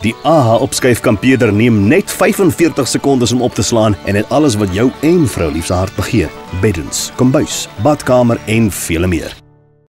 Die AHA opskuifkampeerder neem net 45 sekondes om op te slaan en het alles wat jou en vrou lief se hart begeer. Beddens, kombuis, badkamer en vele meer.